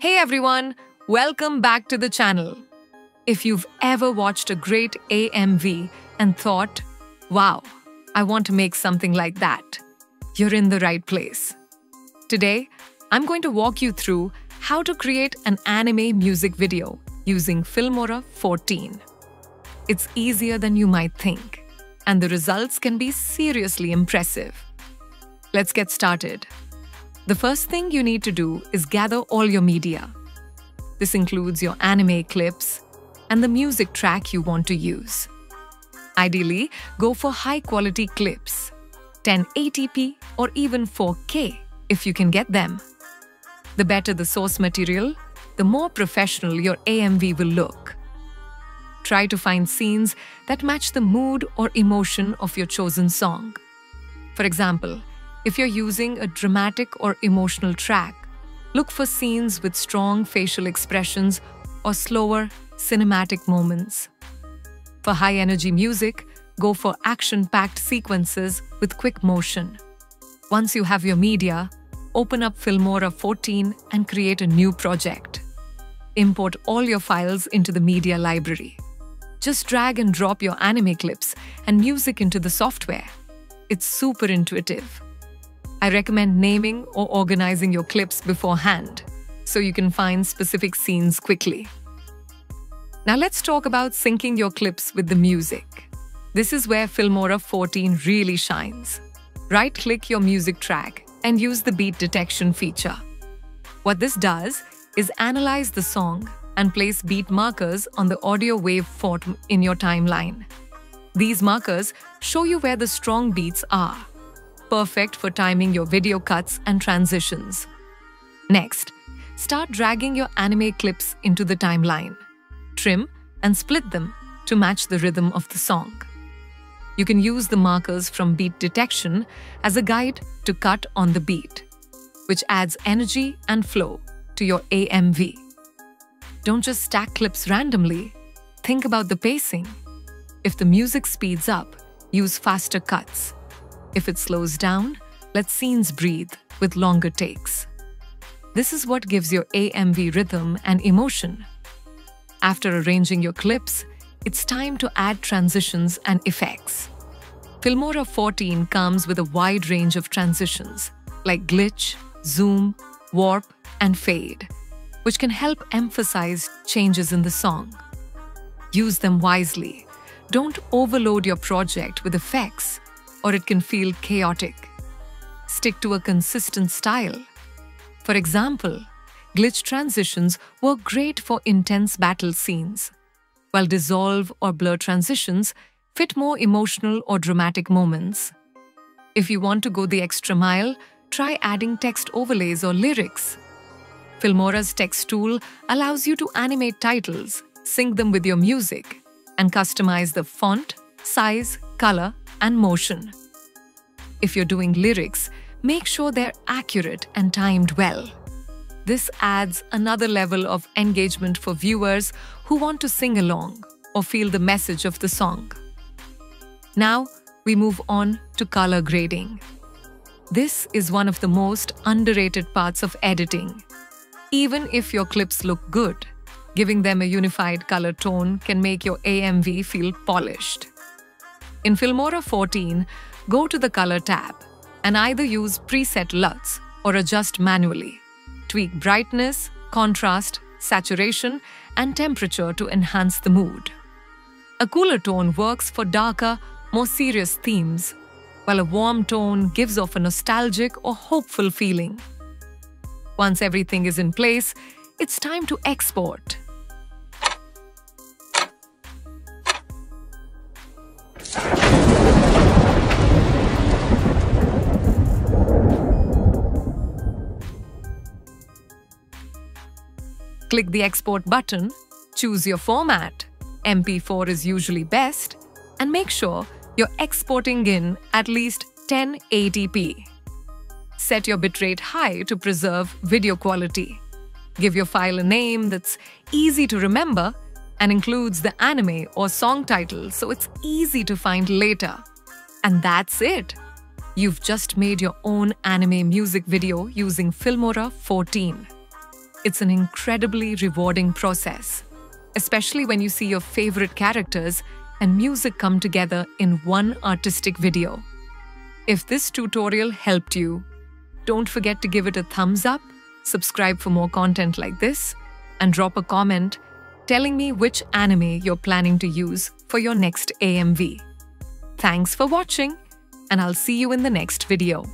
Hey everyone, welcome back to the channel. If you've ever watched a great AMV and thought, wow, I want to make something like that, you're in the right place. Today, I'm going to walk you through how to create an anime music video using Filmora 14. It's easier than you might think, and the results can be seriously impressive. Let's get started. The first thing you need to do is gather all your media. This includes your anime clips and the music track you want to use. Ideally, go for high quality clips, 1080p or even 4K if you can get them. The better the source material, the more professional your AMV will look. Try to find scenes that match the mood or emotion of your chosen song. For example, if you're using a dramatic or emotional track, look for scenes with strong facial expressions or slower, cinematic moments. For high energy music, go for action packed sequences with quick motion. Once you have your media, open up Filmora 14 and create a new project. Import all your files into the media library. Just drag and drop your anime clips and music into the software. It's super intuitive. I recommend naming or organizing your clips beforehand so you can find specific scenes quickly. Now let's talk about syncing your clips with the music. This is where Filmora 14 really shines. Right-click your music track and use the beat detection feature. What this does is analyze the song and place beat markers on the audio waveform in your timeline. These markers show you where the strong beats are perfect for timing your video cuts and transitions. Next, start dragging your anime clips into the timeline. Trim and split them to match the rhythm of the song. You can use the markers from beat detection as a guide to cut on the beat, which adds energy and flow to your AMV. Don't just stack clips randomly, think about the pacing. If the music speeds up, use faster cuts. If it slows down, let scenes breathe with longer takes. This is what gives your AMV rhythm and emotion. After arranging your clips, it's time to add transitions and effects. Filmora 14 comes with a wide range of transitions like glitch, zoom, warp, and fade, which can help emphasize changes in the song. Use them wisely. Don't overload your project with effects or it can feel chaotic. Stick to a consistent style. For example, glitch transitions work great for intense battle scenes, while dissolve or blur transitions fit more emotional or dramatic moments. If you want to go the extra mile, try adding text overlays or lyrics. Filmora's text tool allows you to animate titles, sync them with your music, and customize the font, size, color, and motion. If you're doing lyrics, make sure they're accurate and timed well. This adds another level of engagement for viewers who want to sing along or feel the message of the song. Now, we move on to color grading. This is one of the most underrated parts of editing. Even if your clips look good, giving them a unified color tone can make your AMV feel polished. In Filmora 14, go to the Color tab and either use preset LUTs or adjust manually. Tweak brightness, contrast, saturation, and temperature to enhance the mood. A cooler tone works for darker, more serious themes, while a warm tone gives off a nostalgic or hopeful feeling. Once everything is in place, it's time to export. Click the Export button, choose your format. MP4 is usually best, and make sure you're exporting in at least 1080p. Set your bitrate high to preserve video quality. Give your file a name that's easy to remember and includes the anime or song title so it's easy to find later. And that's it! You've just made your own anime music video using Filmora 14. It's an incredibly rewarding process, especially when you see your favorite characters and music come together in one artistic video. If this tutorial helped you, don't forget to give it a thumbs up, subscribe for more content like this, and drop a comment telling me which anime you're planning to use for your next AMV. Thanks for watching, and I'll see you in the next video.